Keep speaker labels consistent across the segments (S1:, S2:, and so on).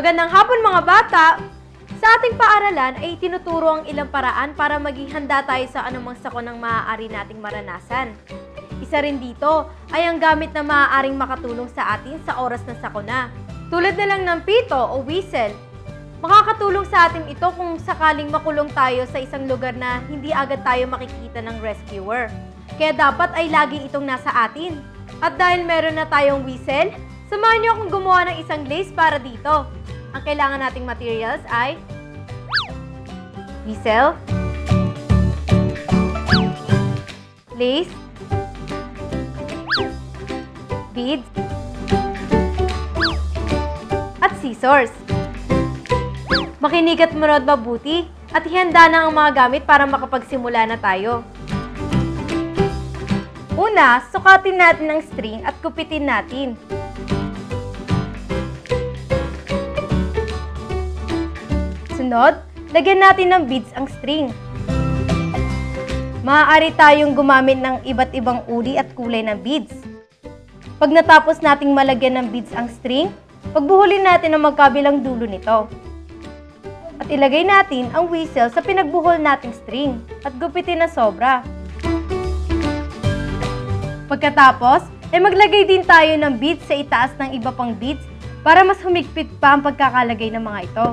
S1: Magandang hapon mga bata! Sa ating paaralan ay tinuturo ang ilang paraan para maging handa tayo sa anumang sakon ng maaari nating maranasan. Isa rin dito ay ang gamit na maaaring makatulong sa atin sa oras ng sakuna. Tulad na lang ng pito o whistle. Makakatulong sa atin ito kung sakaling makulong tayo sa isang lugar na hindi agad tayo makikita ng rescuer. Kaya dapat ay lagi itong nasa atin. At dahil meron na tayong whistle, samahan niyo akong gumawa ng isang lace para dito. Ang kailangan nating materials ay whistle, lace, beads, at scissors. Makinig at manood mabuti at ihanda na ang mga gamit para makapagsimula na tayo. Una, sukatin natin ang string at kupitin natin. Sunod, lagyan natin ng beads ang string. Maaari tayong gumamit ng iba't ibang uri at kulay ng beads. Pag natapos nating malagyan ng beads ang string, pagbuhulin natin ang magkabilang dulo nito. At ilagay natin ang whistle sa pinagbuhol nating string at gupitin na sobra. Pagkatapos, ay maglagay din tayo ng beads sa itaas ng iba pang beads para mas humigpit pa ang pagkakalagay ng mga ito.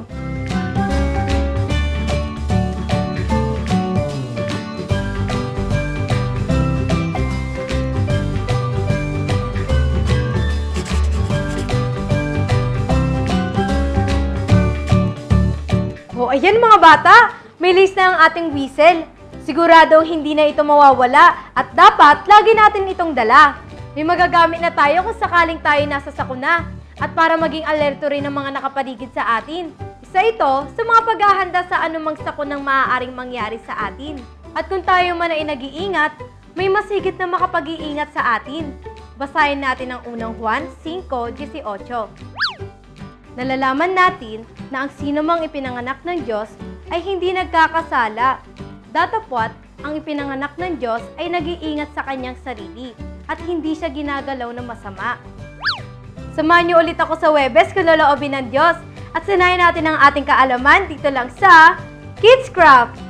S1: O ayan mga bata, may lace na ang ating whistle. Siguradong hindi na ito mawawala at dapat lagi natin itong dala. May magagamit na tayo kung sakaling tayo nasa sakuna at para maging alerto rin ng mga nakapaligid sa atin. Isa ito sa mga paghahanda sa anumang sakunang maaaring mangyari sa atin. At kung tayo man ay nag-iingat, may mas na makapag-iingat sa atin. Basahin natin ang unang Juan 5.18. Nalalaman natin na ang sinumang ipinanganak ng Diyos ay hindi nagkakasala. Datapwat, ang ipinanganak ng Diyos ay nag-iingat sa kanyang sarili at hindi siya ginagalaw ng masama. Samahan niyo ulit ako sa Webes kung loloobin ng Diyos at sanayin natin ang ating kaalaman dito lang sa Kids Craft!